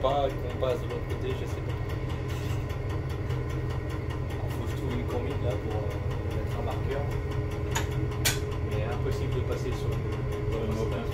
pas qu'on passe de l'autre côté, je sais pas. Il faut que je trouve une combine là pour euh, mettre un marqueur. Mais impossible de passer sur le. Ouais, mais aucun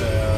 und äh,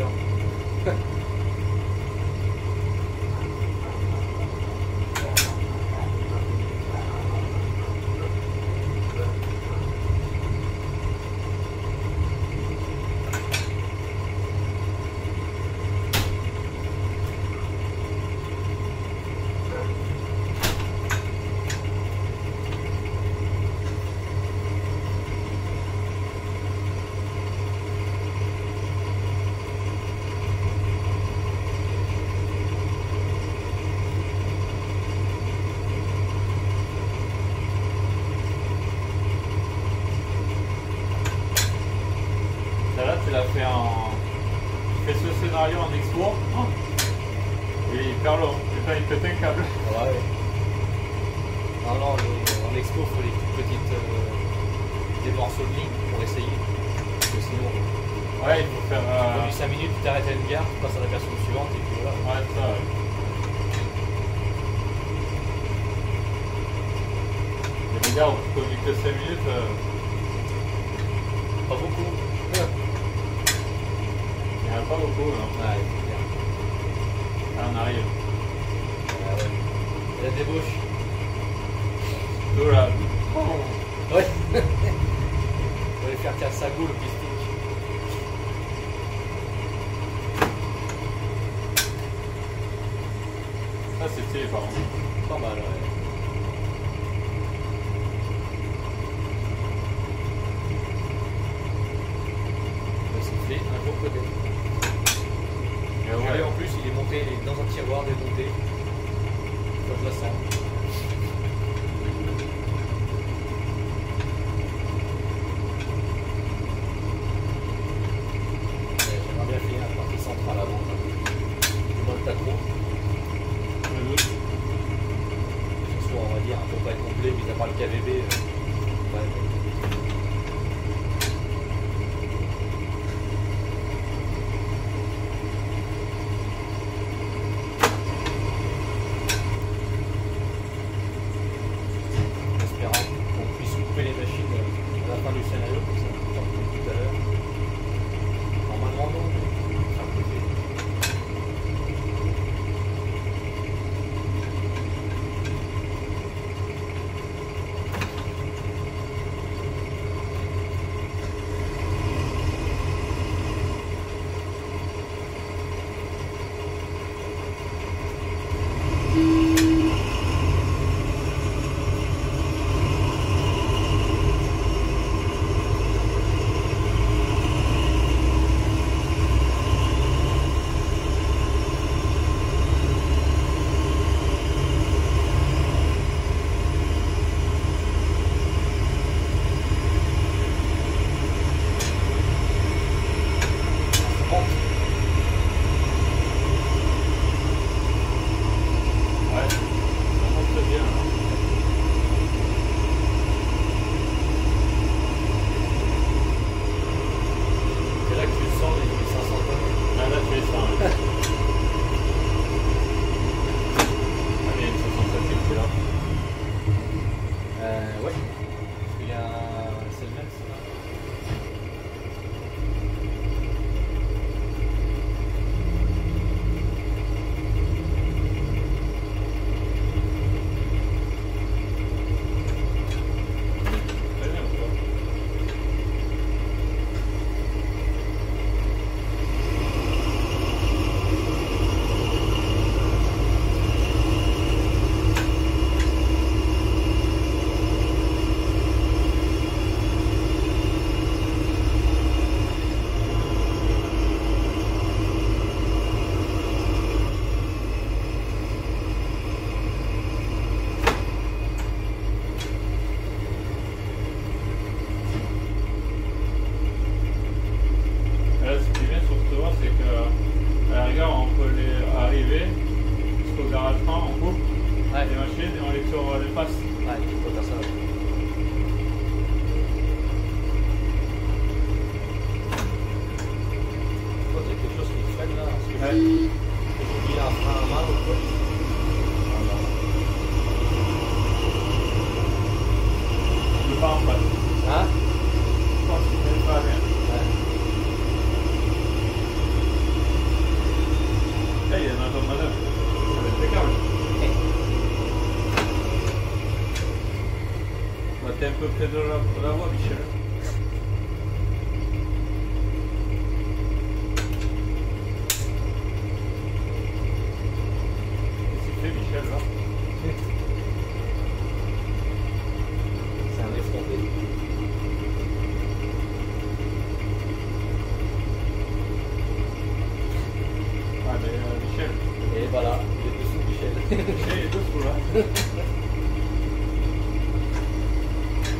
Yo. Fait en. Tu fais ce scénario en expo. Oh. Il est hyper long. Putain, il pète un câble. Ouais. Non, non, le- en expo, il faut des toutes petites. euh, des morceaux de ligne pour essayer. Parce que sinon, Ouais, il faut faire. Euh... bout de 5 minutes, tu t'arrêtes à une gare, tu passes à la version suivante et puis voilà. Ouais, ça, ouais. Et les gars, on conduit que 5 minutes. euh, Pas beaucoup. En a pas beaucoup. hein. Ouais, c'est. Là, on arrive. Ah ouais. La débauche. Tout là. Ouais. On va aller faire tirer sa goule au pistique. Ça, c'est stylé par contre. Pas mal, ouais. Va siffler un jour peut-être. Et Regardez, ouais. en dans un tiroir je la sente.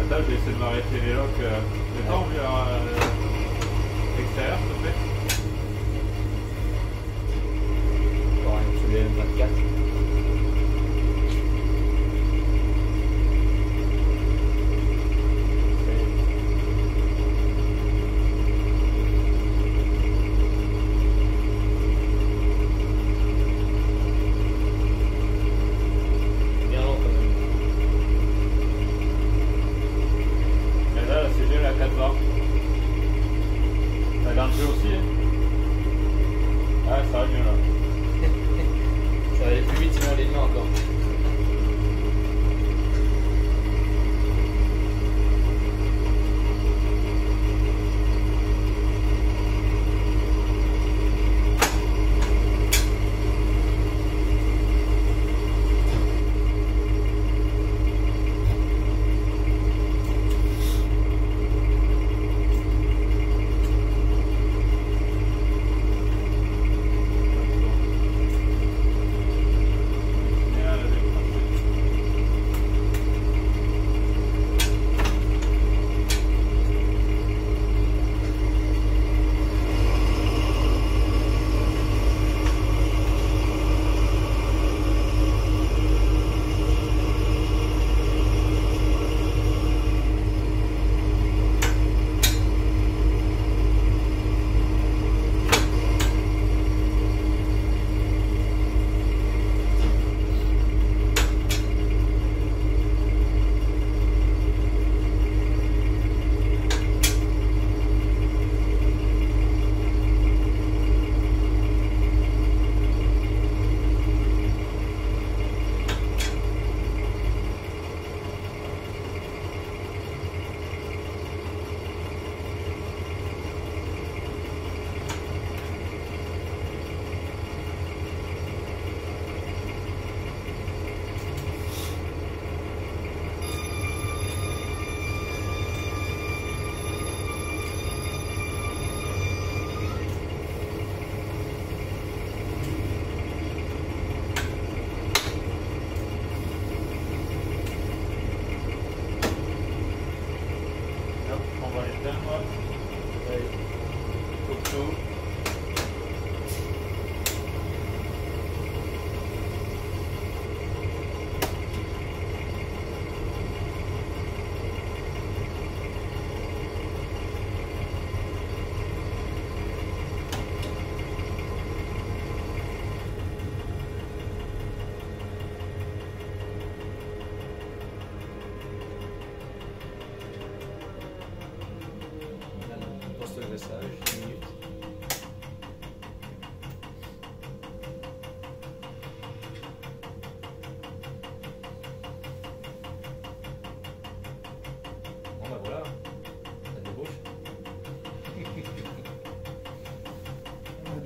Attends, je vais essayer de m'arrêter les. Euh, le temps, vers euh, l'extérieur, s'il te plaît. Encore un sous les M24.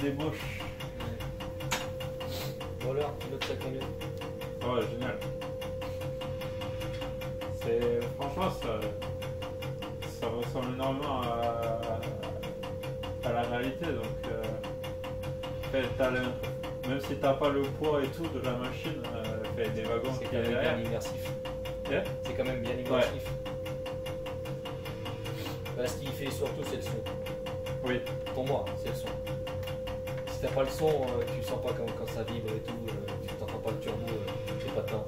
Débauche. Bon alors, l'autre ça combien Oh, génial. C'est franchement ça, ça ressemble énormément à, à la réalité. Donc, euh, fait, t'as le- même si t'as pas le poids et tout de la machine, euh, fait des wagons C'est qui quand même bien immersif. Yeah. C'est quand même bien immersif. Bah, ce qui fait surtout c'est le son. Oui, Pour moi, c'est le son. Pas le son, euh, tu sens pas quand, ça vibre et tout, euh, tu t'entends pas le turbo, euh, c'est pas temps.